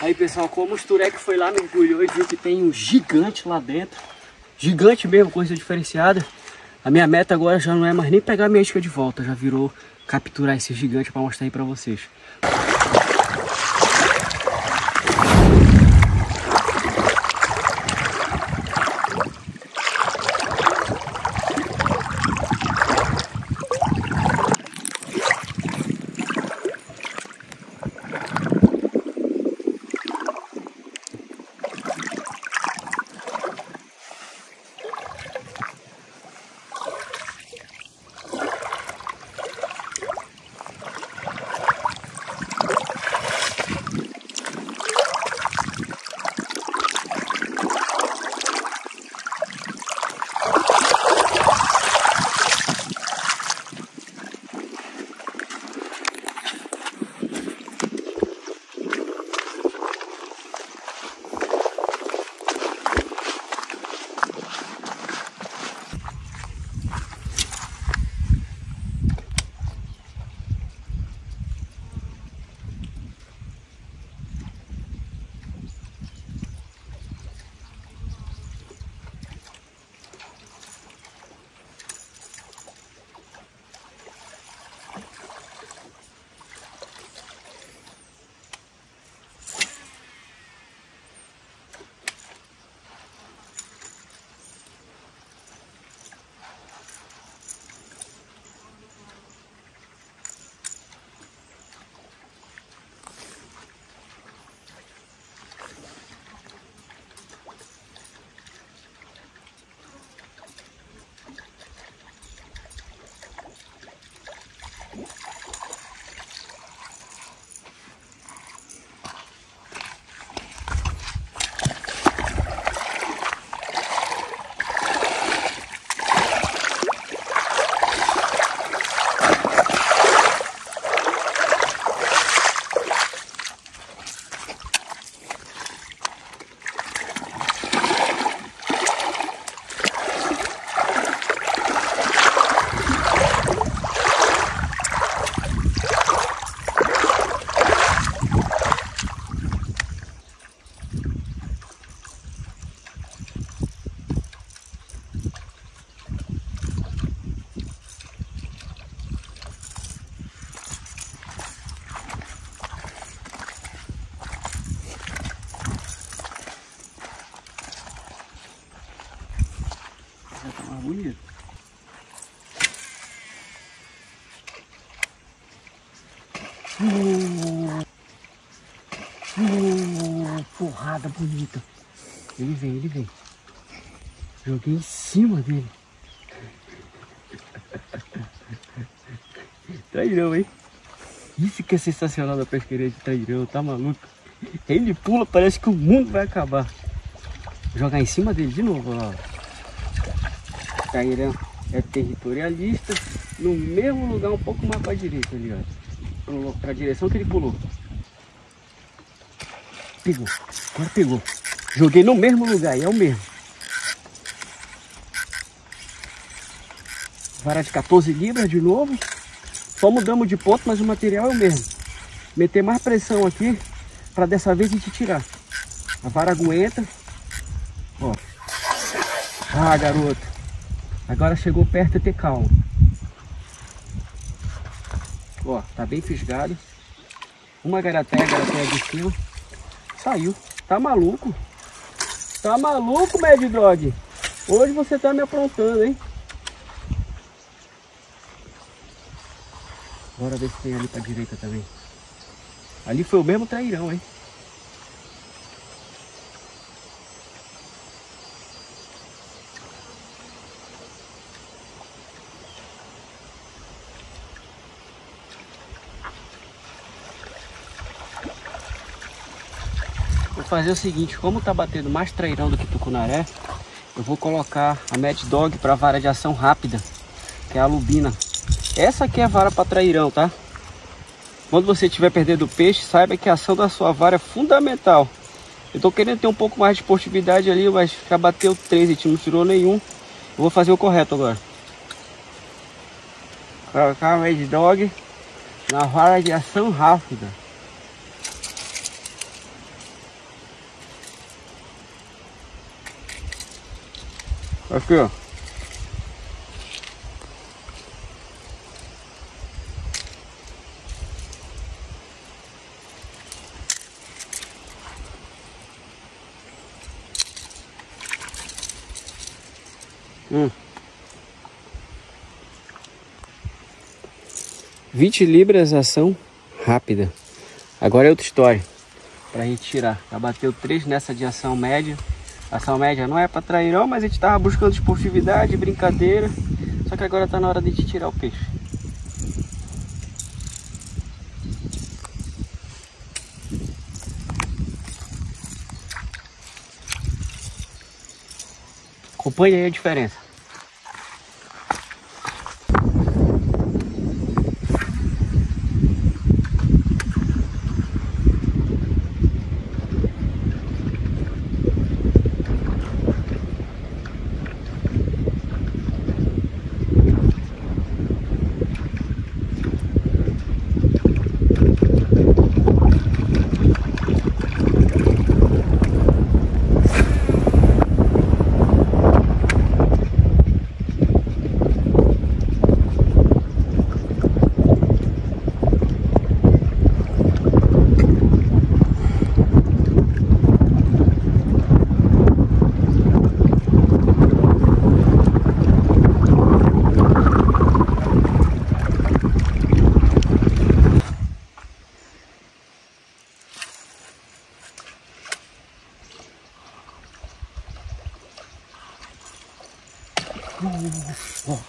Aí pessoal, como o Sturek foi lá, mergulhou e viu que tem um gigante lá dentro. Gigante mesmo, coisa diferenciada. A minha meta agora já não é mais nem pegar minha isca de volta, já virou capturar esse gigante para mostrar aí para vocês. Uh, porrada bonita. Ele vem, ele vem. Joguei em cima dele. Trairão, hein? Isso que é sensacional da pesqueira de trairão, tá maluco? Ele pula, parece que o mundo vai acabar. Vou jogar em cima dele de novo, ó. Cairão é territorialista, no mesmo lugar, um pouco mais para a direita ali, ó. Para a direção que ele pulou. Pegou, agora pegou. Joguei no mesmo lugar, e é o mesmo. Vara de 14 libras de novo. Só mudamos de ponto, mas o material é o mesmo. Meter mais pressão aqui, para dessa vez a gente tirar. A vara aguenta. Ó. Ah, garoto. Agora chegou perto ter calma. Ó, tá bem fisgado. Uma garateia, garateia de cima. Saiu. Tá maluco? Tá maluco, Mad Dog? Hoje você tá me aprontando, hein? Bora ver se tem ali pra direita também. Ali foi o mesmo trairão, hein? Fazer o seguinte, como tá batendo mais trairão do que tucunaré, eu vou colocar a Mad Dog para vara de ação rápida, que é a lubina. Essa aqui é a vara para trairão, tá? Quando você estiver perdendo peixe, saiba que a ação da sua vara é fundamental. Eu tô querendo ter um pouco mais de esportividade ali, mas já bateu 13, a gente não tirou nenhum. Eu vou fazer o correto agora. Colocar a Mad Dog na vara de ação rápida. Aqui, ó. Hum. 20 libras ação rápida. Agora é outra história para retirar. Já bateu três nessa de ação média. Ação média não é para trairão, mas a gente tava buscando esportividade, brincadeira. Só que agora tá na hora de tirar o peixe. Acompanhe aí a diferença.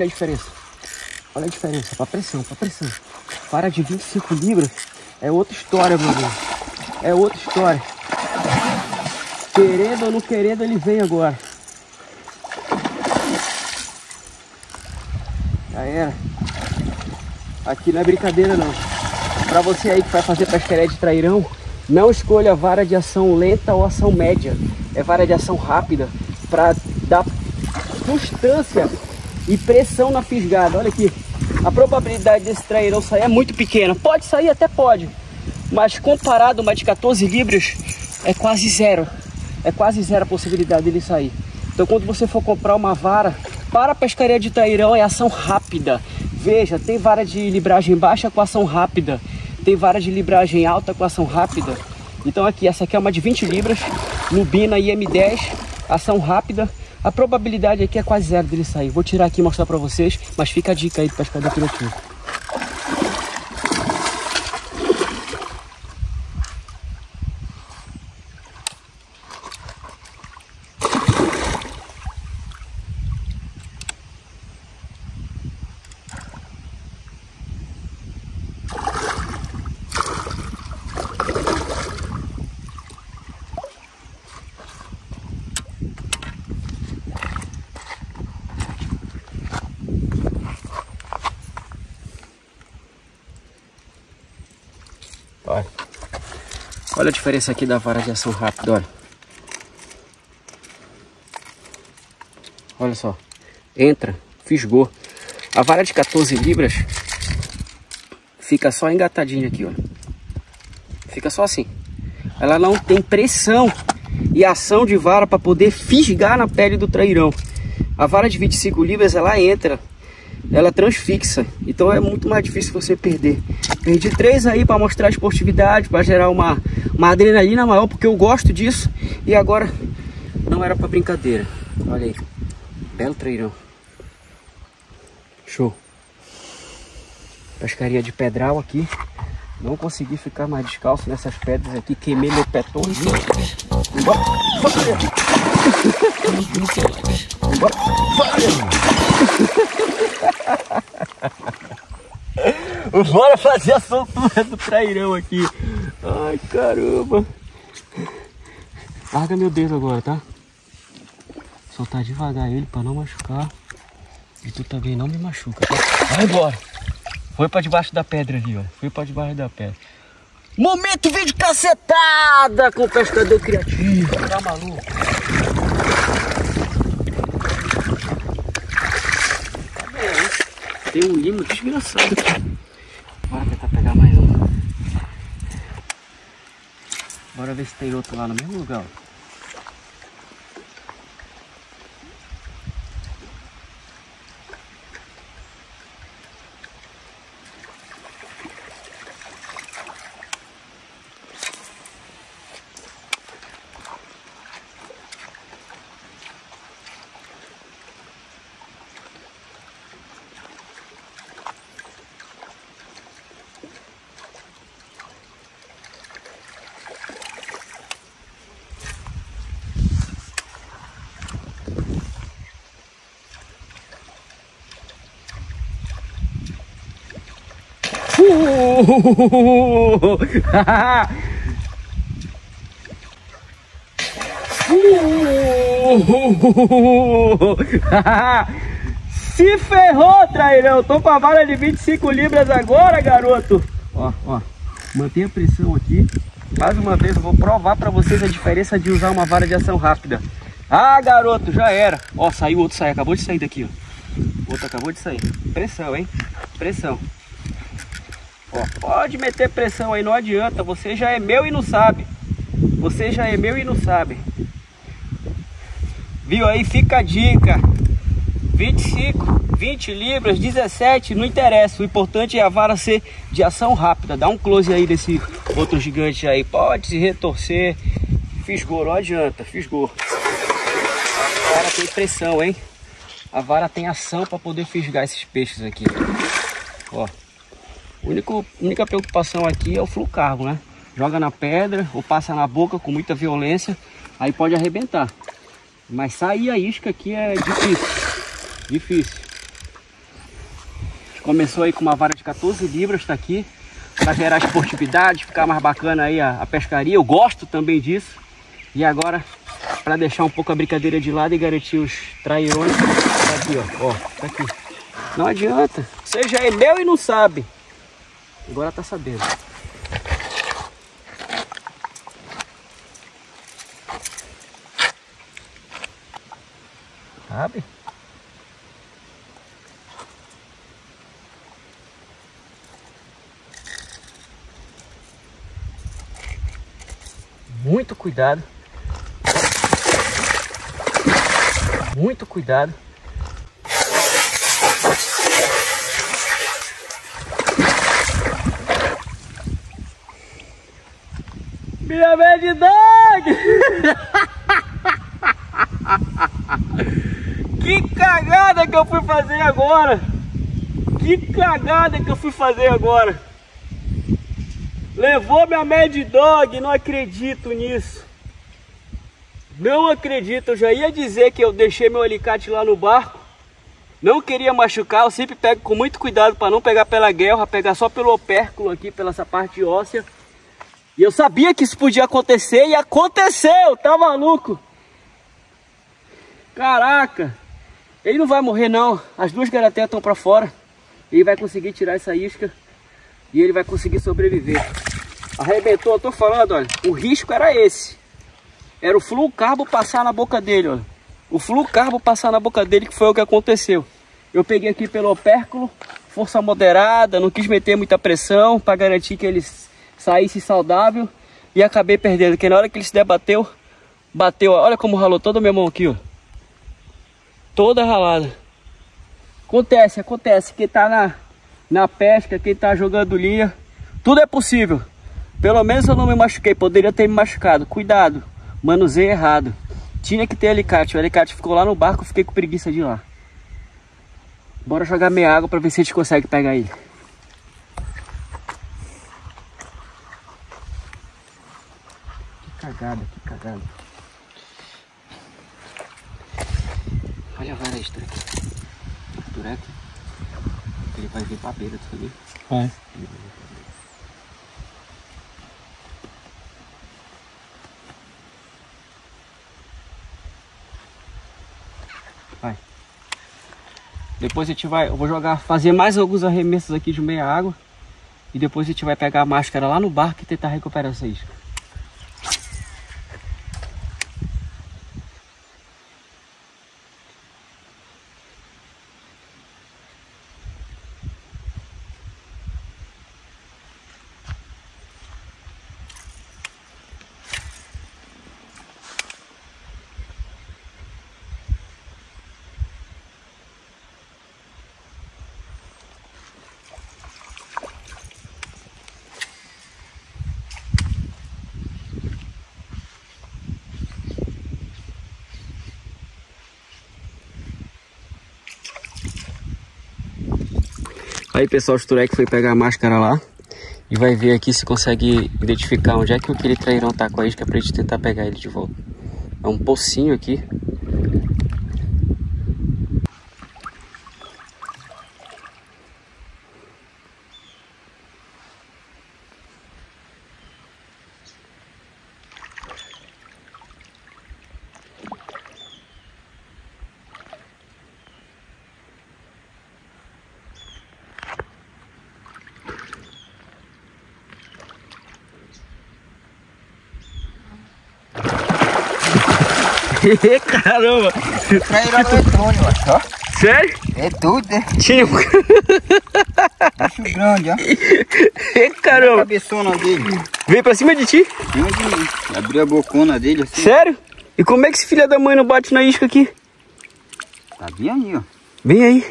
Olha a diferença. Olha a diferença, para pressão, para pressão. Para de 25 libras é outra história, meu Deus. É outra história. Querendo ou não querendo, ele vem agora. Já era. Aqui não é brincadeira não. Para você aí que vai fazer pescaria de trairão, não escolha vara de ação lenta ou ação média. É vara de ação rápida para dar constância e pressão na fisgada. Olha aqui, a probabilidade desse trairão sair é muito pequena. Pode sair, até pode, mas comparado uma de 14 libras, é quase zero. É quase zero a possibilidade dele sair. Então quando você for comprar uma vara para a pescaria de trairão é ação rápida. Veja, tem vara de libragem baixa com ação rápida, tem vara de libragem alta com ação rápida. Então aqui, essa aqui é uma de 20 libras, Lubina IM10, ação rápida, a probabilidade aqui é quase zero dele sair. Vou tirar aqui e mostrar para vocês, mas fica a dica aí do pescador criativo. Olha. Olha a diferença aqui da vara de ação rápida, olha. Olha só. Entra, fisgou. A vara de 14 libras fica só engatadinha aqui, ó. Fica só assim. Ela não tem pressão e ação de vara para poder fisgar na pele do trairão. A vara de 25 libras, ela entra ela transfixa. Então é muito mais difícil você perder. Perdi três aí para mostrar a esportividade, para gerar uma, uma adrenalina maior, porque eu gosto disso. E agora não era para brincadeira. Olha aí. Belo treirão. Show. Pescaria de pedral aqui. Não consegui ficar mais descalço nessas pedras aqui. Queimei meu pé todo. Fazer a soltura do trairão aqui. Ai, caramba. Larga meu dedo agora, tá? Soltar devagar ele para não machucar. E tu também não me machuca, tá? Vai embora. Foi para debaixo da pedra ali, ó. Foi para debaixo da pedra. Momento vídeo cacetada com o pescador criativo. Tá maluco? Tem um limo desgraçado aqui. Bora tentar pegar mais um. Bora ver se tem outro lá no mesmo lugar. Se ferrou, trairão. Tô com a vara de 25 libras agora, garoto. Ó, ó. Mantenha a pressão aqui. Mais uma vez eu vou provar para vocês a diferença de usar uma vara de ação rápida. Ah, garoto, já era. Ó, saiu outro, saiu. Acabou de sair daqui, ó. Outro acabou de sair. Pressão, hein? Pressão. Ó, pode meter pressão aí, não adianta. Você já é meu e não sabe. Você já é meu e não sabe. Viu aí? Fica a dica. 25, 20 libras, 17, não interessa. O importante é a vara ser de ação rápida. Dá um close aí desse outro gigante aí. Pode se retorcer. Fisgou, não adianta, fisgou. A vara tem pressão, hein? A vara tem ação para poder fisgar esses peixes aqui. Ó. A única, preocupação aqui é o flucarbo, né? Joga na pedra ou passa na boca com muita violência, aí pode arrebentar. Mas sair a isca aqui é difícil. Difícil. Começou aí com uma vara de 14 libras, tá aqui. Para gerar esportividade, ficar mais bacana aí a, a pescaria. Eu gosto também disso. E agora, para deixar um pouco a brincadeira de lado e garantir os trairões, tá aqui, ó. ó tá aqui. Não adianta. Você já é meu e não sabe. Agora tá sabendo. Sabe? muito cuidado. Muito cuidado. Minha Mad Dog! que cagada que eu fui fazer agora! Que cagada que eu fui fazer agora! Levou minha Mad Dog, não acredito nisso. Não acredito, eu já ia dizer que eu deixei meu alicate lá no barco. Não queria machucar, eu sempre pego com muito cuidado para não pegar pela guerra, pegar só pelo opérculo aqui, pela essa parte óssea. E eu sabia que isso podia acontecer e aconteceu, tá maluco? Caraca, ele não vai morrer não, as duas garateias estão para fora. Ele vai conseguir tirar essa isca e ele vai conseguir sobreviver. Arrebentou, eu tô falando, olha. O risco era esse. Era o flucarbo passar na boca dele, olha. O flucarbo passar na boca dele, que foi o que aconteceu. Eu peguei aqui pelo opérculo, força moderada, não quis meter muita pressão para garantir que ele saísse saudável e acabei perdendo, porque na hora que ele se debateu, bateu, olha como ralou toda a minha mão aqui, ó. Toda ralada. Acontece, acontece, quem tá na, na pesca, quem tá jogando linha, tudo é possível. Pelo menos eu não me machuquei, poderia ter me machucado. Cuidado, manuseio errado. Tinha que ter alicate, o alicate ficou lá no barco, fiquei com preguiça de ir lá. Bora jogar meia água para ver se a gente consegue pegar ele. Cagada, que cagada. Olha a vara extra aqui. Ele vai vir pra beira, tu sabia? Vai. Depois a gente vai, eu vou jogar, fazer mais alguns arremessos aqui de meia água. E depois a gente vai pegar a máscara lá no barco e tentar recuperar essa isca. Aí pessoal, o Sturek foi pegar a máscara lá e vai ver aqui se consegue identificar onde é que aquele trairão tá com a isca pra gente tentar pegar ele de volta. É um pocinho aqui. Caramba! Traíra no Edrônio, ó. Sério? É tudo, né? Tinha um... Bicho grande, ó. Caramba! Cabeçona dele. Veio pra cima de ti? Cima de mim. Abriu a bocona dele assim. Sério? E como é que esse filho da mãe não bate na isca aqui? Tá bem aí, ó. Vem aí.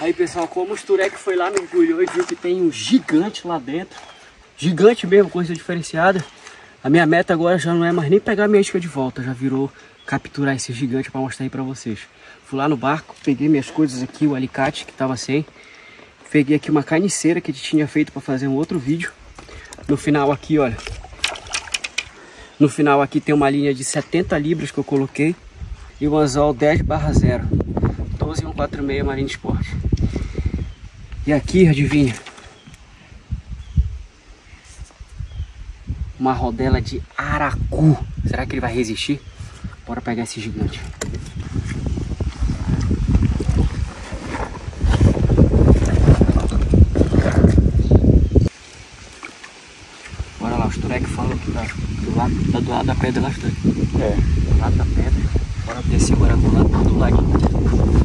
Aí, pessoal, como o Sturek foi lá, mergulhou e viu que tem um gigante lá dentro. Gigante mesmo, coisa diferenciada. A minha meta agora já não é mais nem pegar minha isca de volta, já virou capturar esse gigante para mostrar aí para vocês. Fui lá no barco, peguei minhas coisas aqui, o alicate que tava sem. Peguei aqui uma carniceira que a gente tinha feito para fazer um outro vídeo. No final aqui, olha. No final aqui tem uma linha de 70 libras que eu coloquei. E o anzol 10 barra 0. 14146 Marine Sport. E aqui, adivinha? Uma rodela de aracu. Será que ele vai resistir? Bora pegar esse gigante. Bora lá, o Sturek falou que tá do lado, tá do lado da pedra lá. É. Do lado da pedra. Bora descer agora do lado do ladinho.